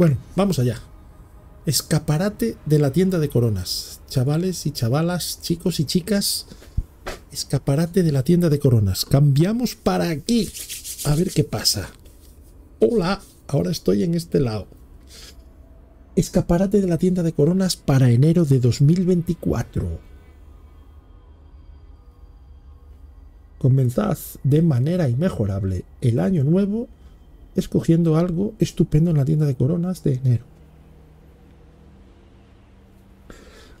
Bueno, vamos allá. Escaparate de la tienda de coronas. Chavales y chavalas, chicos y chicas. Escaparate de la tienda de coronas. Cambiamos para aquí. A ver qué pasa. Hola, ahora estoy en este lado. Escaparate de la tienda de coronas para enero de 2024. Comenzad de manera inmejorable el año nuevo escogiendo algo estupendo en la tienda de coronas de enero.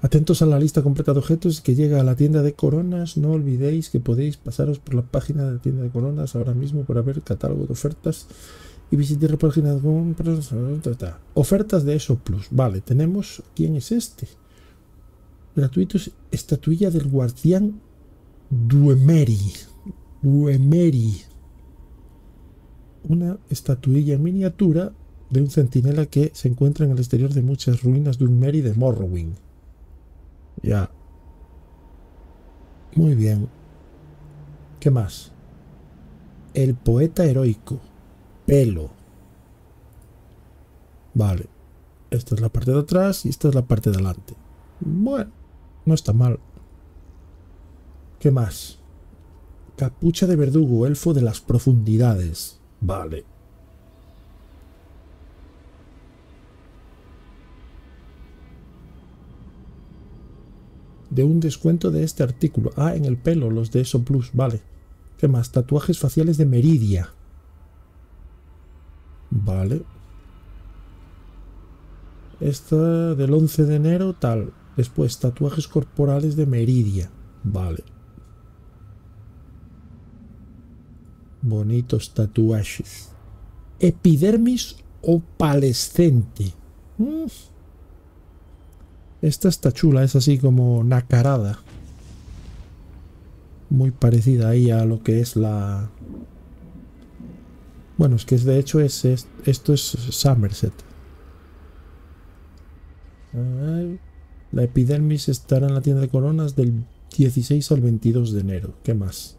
Atentos a la lista completa de objetos que llega a la tienda de coronas. No olvidéis que podéis pasaros por la página de la tienda de coronas ahora mismo para ver el catálogo de ofertas y visitar la página de compras. Ofertas de ESO Plus. Vale, tenemos. ¿Quién es este? Gratuitos. Estatuilla del guardián Duemeri. Duemeri. Una estatuilla en miniatura de un centinela que se encuentra en el exterior de muchas ruinas de un de Morrowind. Ya. Muy bien. ¿Qué más? El poeta heroico. Pelo. Vale. Esta es la parte de atrás y esta es la parte de adelante. Bueno, no está mal. ¿Qué más? Capucha de verdugo, elfo de las profundidades. Vale. de un descuento de este artículo. Ah, en el pelo, los de ESO Plus, vale. ¿Qué más? Tatuajes faciales de Meridia. Vale. Esta del 11 de enero, tal. Después, tatuajes corporales de Meridia. Vale. Bonitos tatuajes. Epidermis opalescente. Mm. Esta está chula, es así como nacarada. Muy parecida ahí a lo que es la... Bueno, es que de hecho es, esto es Somerset. La epidermis estará en la tienda de coronas del 16 al 22 de enero. ¿Qué más?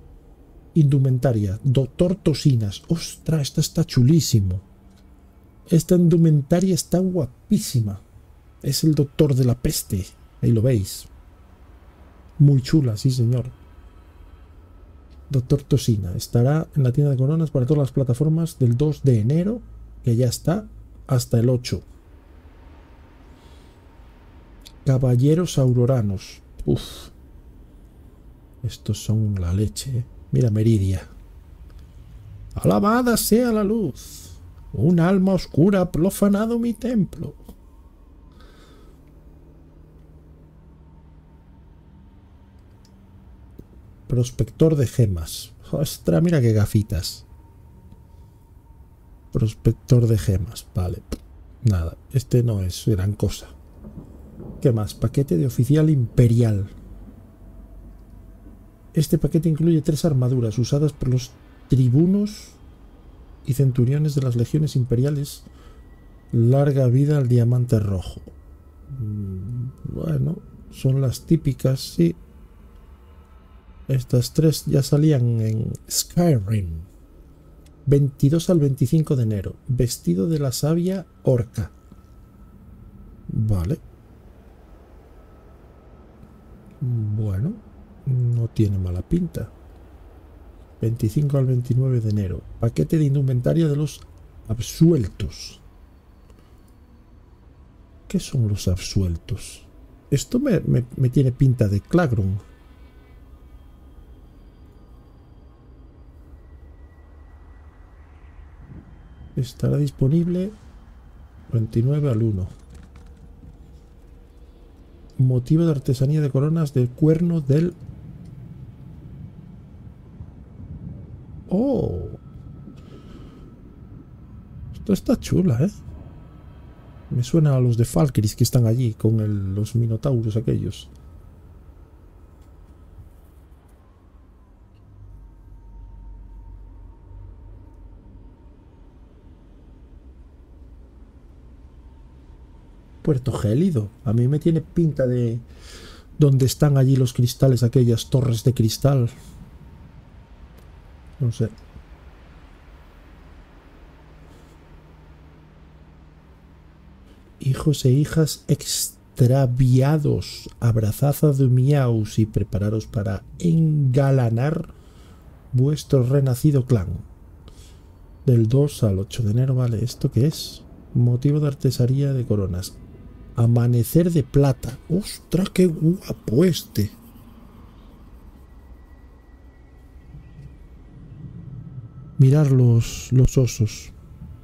Indumentaria. Doctor Tosinas. ¡Ostras! Esta está chulísimo. Esta indumentaria está guapísima. Es el doctor de la peste. Ahí lo veis. Muy chula, sí señor. Doctor Tosina. Estará en la tienda de coronas para todas las plataformas del 2 de enero, que ya está, hasta el 8. Caballeros auroranos. Uf. Estos son la leche. ¿eh? Mira Meridia. Alabada sea la luz. Un alma oscura ha profanado mi templo. Prospector de gemas. Ostras, mira qué gafitas. Prospector de gemas. Vale. Nada, este no es gran cosa. ¿Qué más? Paquete de oficial imperial. Este paquete incluye tres armaduras usadas por los tribunos y centuriones de las legiones imperiales. Larga vida al diamante rojo. Mm, bueno, son las típicas, sí. Estas tres ya salían en Skyrim. 22 al 25 de enero. Vestido de la sabia orca. Vale. Bueno, no tiene mala pinta. 25 al 29 de enero. Paquete de indumentaria de los absueltos. ¿Qué son los absueltos? Esto me, me tiene pinta de Clagron. estará disponible 29 al 1. Motivo de artesanía de coronas del cuerno del... ¡Oh! Esto está chula, ¿eh? Me suena a los de Falkris que están allí con los minotauros aquellos. Puerto Gélido. A mí me tiene pinta de donde están allí los cristales, aquellas torres de cristal. No sé. Hijos e hijas extraviados, abrazad a Dumiaus y prepararos para engalanar vuestro renacido clan. Del 2 al 8 de enero, vale, ¿esto qué es? Motivo de artesanía de coronas. Amanecer de plata. ¡Ostras, qué guapo este! Mirar los, los osos.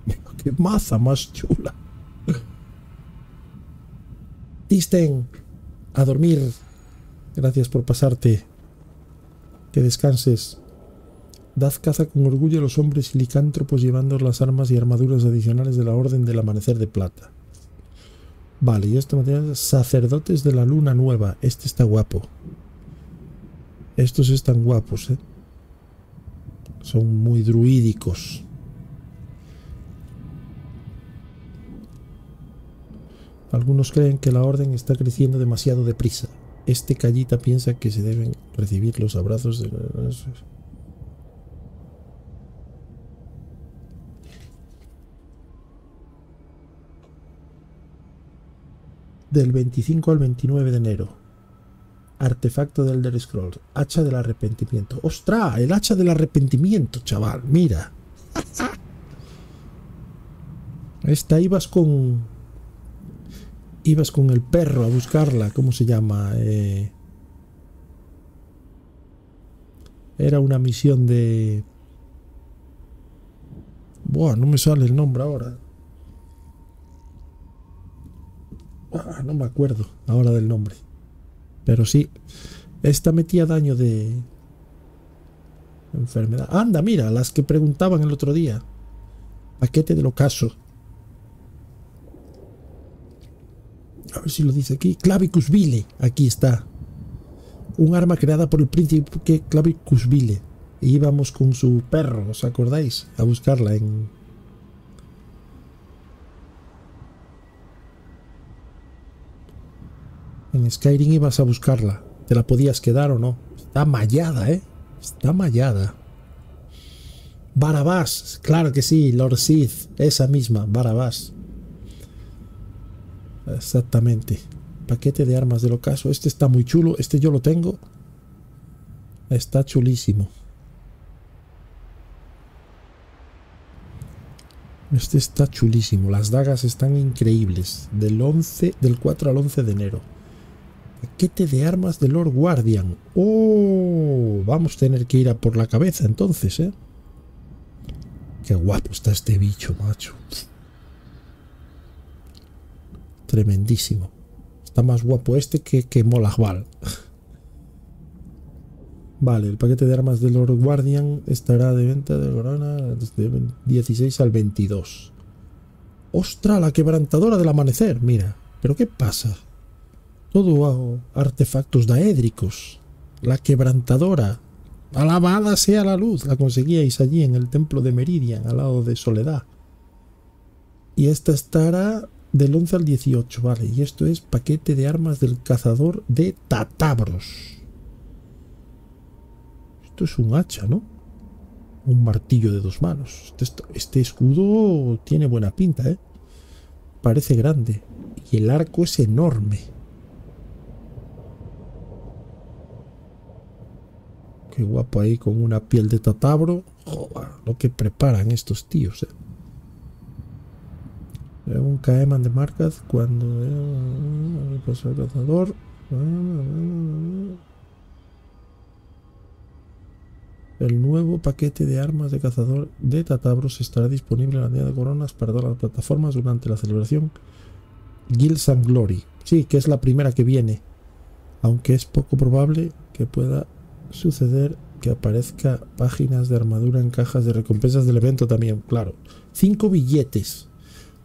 ¡Qué maza más chula! Tisten, a dormir. Gracias por pasarte. Que descanses. Dad caza con orgullo a los hombres licántropos llevando las armas y armaduras adicionales de la Orden del Amanecer de Plata. Vale, y esto material sacerdotes de la luna nueva. Este está guapo. Estos están guapos, ¿eh? Son muy druídicos. Algunos creen que la orden está creciendo demasiado deprisa. Este callita piensa que se deben recibir los abrazos de... Del 25 al 29 de enero. Artefacto del Elder Scrolls. Hacha del arrepentimiento. ¡Ostras! El hacha del arrepentimiento, chaval. Mira. Esta ibas con... Ibas con el perro a buscarla. ¿Cómo se llama? Eh, era una misión de... Buah, no me sale el nombre ahora. Ah, no me acuerdo ahora del nombre. Pero sí, esta metía daño de enfermedad. Anda, mira, las que preguntaban el otro día. Paquete del ocaso. A ver si lo dice aquí. Clavicus vile. Aquí está. Un arma creada por el príncipe Clavicus vile. Íbamos con su perro, ¿os acordáis? A buscarla en Skyrim ibas a buscarla. Te la podías quedar o no. Está mallada, ¿eh? Está mallada. Barabás. Claro que sí, Lord Sith. Esa misma, Barabás. Exactamente. Paquete de armas del ocaso. Este está muy chulo. Este yo lo tengo. Está chulísimo. Este está chulísimo. Las dagas están increíbles. Del 11, del 4 al 11 de enero. Paquete de armas de Lord Guardian. ¡Oh! Vamos a tener que ir a por la cabeza entonces, ¿eh? Qué guapo está este bicho, macho. Tremendísimo. Está más guapo este que, que Molajbal. Vale, el paquete de armas de Lord Guardian estará de venta de Corona desde 16 al 22. ¡Ostras! La quebrantadora del amanecer, mira. ¿Pero qué pasa? Todo artefactos daédricos. La quebrantadora, alabada sea la luz, la conseguíais allí en el templo de Meridian, al lado de Soledad. Y esta estará del 11 al 18, vale. Y esto es paquete de armas del cazador de Tatabros. Esto es un hacha, ¿no? Un martillo de dos manos. Este, este escudo tiene buena pinta, ¿eh? Parece grande. Y el arco es enorme. Qué guapo ahí con una piel de tatabro. Lo que preparan estos tíos. Eh. Un caeman de marcas cuando eh, el cazador. El nuevo paquete de armas de cazador de Tatabros estará disponible en la tienda de coronas para todas las plataformas durante la celebración Guilds and Glory. Sí, que es la primera que viene. Aunque es poco probable que pueda suceder que aparezca páginas de armadura en cajas de recompensas del evento también, claro. Cinco billetes.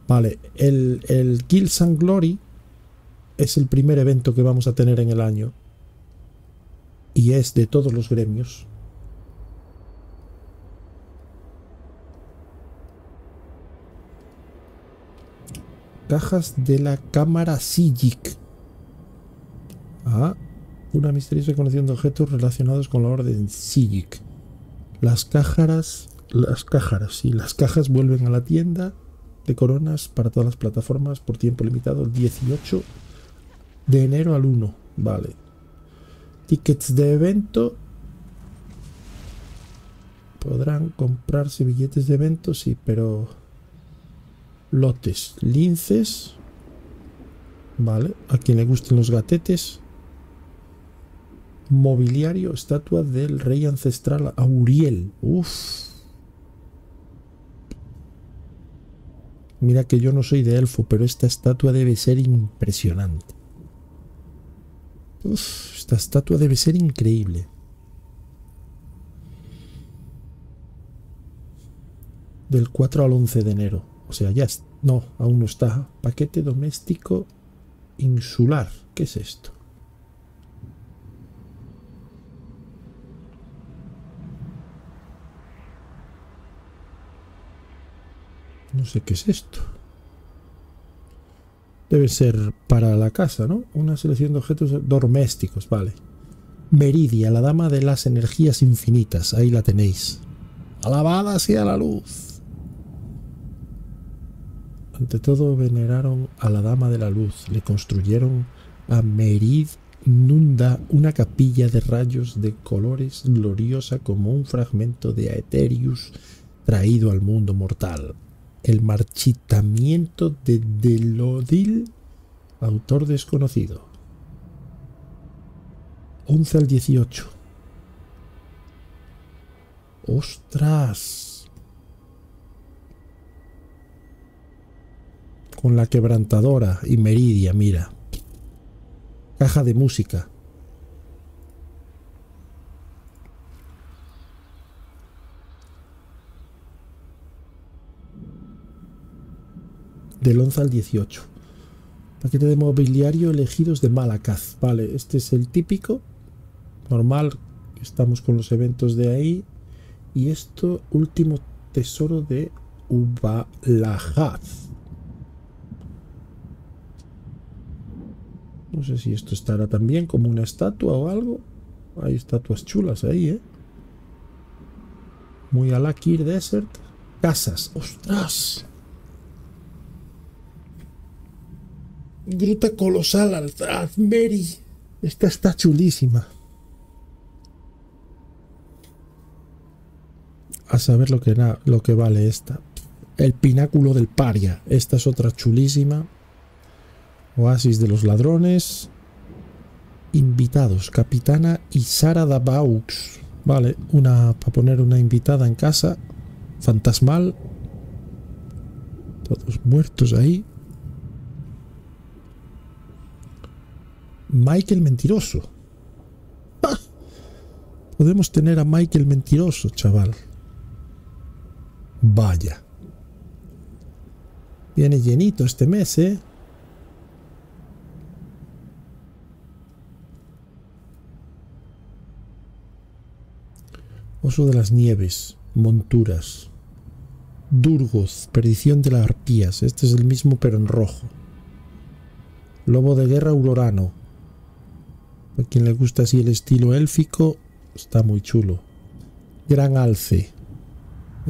Vale, el, el Kills and Glory es el primer evento que vamos a tener en el año. Y es de todos los gremios. Cajas de la cámara Sigic. Ah, una misteriosa colección de objetos relacionados con la orden Sigic. Las cájaras, las cájaras, sí, las cajas vuelven a la tienda de coronas para todas las plataformas por tiempo limitado, el 18 de enero al 1. Vale. Tickets de evento. Podrán comprarse billetes de evento, sí, pero... Lotes, linces. Vale, a quien le gusten los gatetes. Mobiliario, estatua del rey ancestral Auriel. Uf. Mira que yo no soy de elfo, pero esta estatua debe ser impresionante. Uf, esta estatua debe ser increíble. Del 4 al 11 de enero. O sea, ya no, aún no está. Paquete doméstico insular. ¿Qué es esto? No sé qué es esto. Debe ser para la casa, ¿no? Una selección de objetos domésticos, vale. Meridia, la dama de las energías infinitas. Ahí la tenéis. Alabada sea la luz. Ante todo veneraron a la dama de la luz. Le construyeron a Merid Nunda una capilla de rayos de colores gloriosa como un fragmento de Aetherius traído al mundo mortal el marchitamiento de Delodil, autor desconocido. 11 al 18. ¡Ostras! Con la quebrantadora y Meridia, mira. Caja de música. Del 11 al 18. Paquete de mobiliario elegidos de Malakaz. Vale, este es el típico. Normal, estamos con los eventos de ahí. Y esto, último tesoro de Ubalahaz. No sé si esto estará también como una estatua o algo. Hay estatuas chulas ahí, ¿eh? Muy a Kir Desert. Casas. ¡Ostras! Gruta colosal al Mary. Esta está chulísima. A saber lo que, lo que vale esta. El pináculo del paria. Esta es otra chulísima. Oasis de los ladrones. Invitados. Capitana y Sara Baux. Vale, una para poner una invitada en casa. Fantasmal. Todos muertos ahí. Michael Mentiroso. Podemos tener a Michael Mentiroso, chaval. Vaya. Viene llenito este mes, ¿eh? Oso de las Nieves, Monturas, Durgoz, Perdición de las Arpías, este es el mismo pero en rojo. Lobo de Guerra Aurorano, a quien le gusta así el estilo élfico, está muy chulo. Gran alce.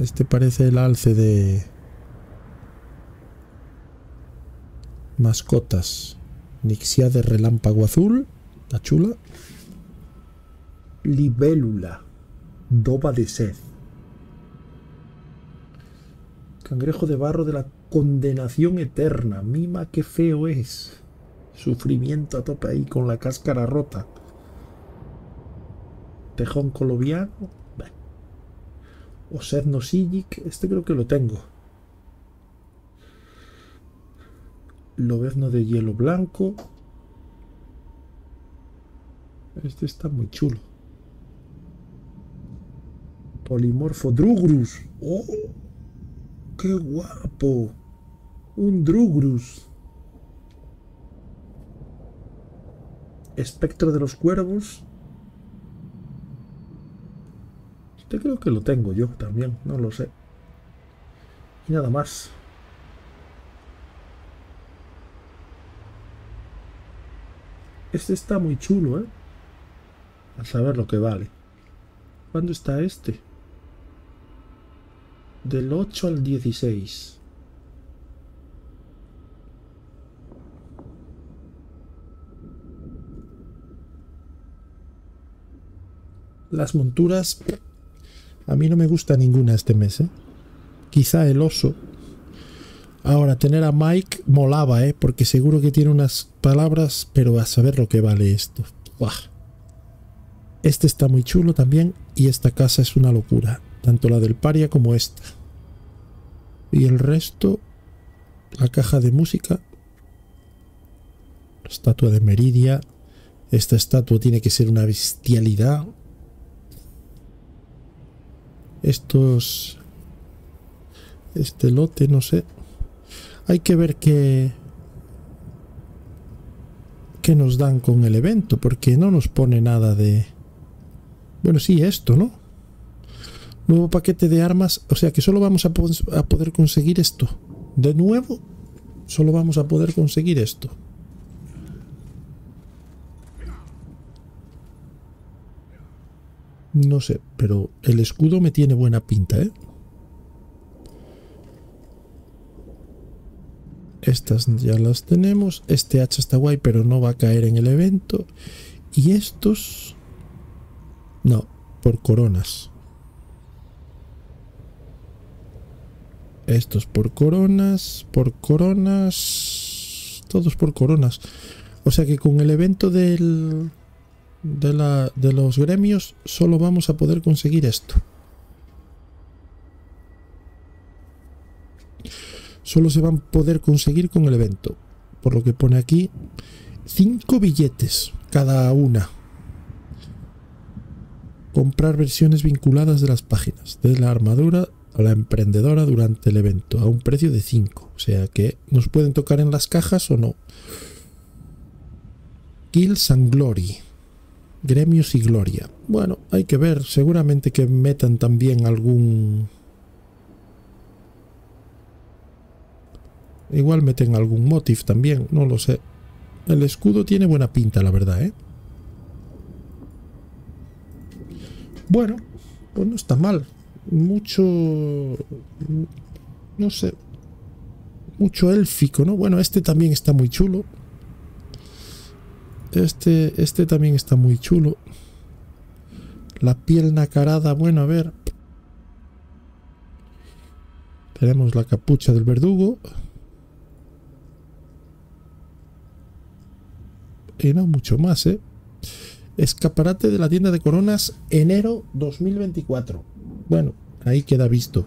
Este parece el alce de mascotas. Nixia de relámpago azul. Está chula. Libélula. Doba de sed. Cangrejo de barro de la condenación eterna. Mima, qué feo es. Sufrimiento a tope ahí con la cáscara rota. Tejón colobiano. Osedno Sigic. Este creo que lo tengo. Lobezno de hielo blanco. Este está muy chulo. Polimorfo Drugrus. ¡Oh! ¡Qué guapo! Un Drugrus. Espectro de los Cuervos. Este creo que lo tengo yo también, no lo sé. Y nada más. Este está muy chulo, ¿eh? A saber lo que vale. ¿Cuándo está este? Del 8 al 16. Las monturas, a mí no me gusta ninguna este mes. ¿eh? Quizá el oso. Ahora, tener a Mike molaba, ¿eh? porque seguro que tiene unas palabras, pero a saber lo que vale esto. Este está muy chulo también y esta casa es una locura, tanto la del paria como esta. Y el resto, la caja de música, estatua de Meridia, esta estatua tiene que ser una bestialidad. Estos... Este lote, no sé. Hay que ver qué... qué nos dan con el evento, porque no nos pone nada de... Bueno, sí, esto, ¿no? Nuevo paquete de armas, o sea que solo vamos a, a poder conseguir esto. De nuevo, solo vamos a poder conseguir esto. No sé, pero el escudo me tiene buena pinta, ¿eh? Estas ya las tenemos. Este hacha está guay, pero no va a caer en el evento. Y estos... No, por coronas. Estos por coronas, por coronas... Todos por coronas. O sea que con el evento del de, la, de los gremios solo vamos a poder conseguir esto. Solo se van a poder conseguir con el evento. Por lo que pone aquí, cinco billetes cada una. Comprar versiones vinculadas de las páginas, de la armadura a la emprendedora durante el evento, a un precio de 5. O sea que nos pueden tocar en las cajas o no. Kills and Glory. Gremios y Gloria. Bueno, hay que ver. Seguramente que metan también algún... Igual meten algún motif también, no lo sé. El escudo tiene buena pinta, la verdad, ¿eh? Bueno, pues no está mal. Mucho... No sé. Mucho élfico, ¿no? Bueno, este también está muy chulo. Este, este también está muy chulo. La piel nacarada, bueno, a ver. Tenemos la capucha del verdugo. Y no mucho más, ¿eh? Escaparate de la tienda de coronas enero 2024. Bueno, ahí queda visto.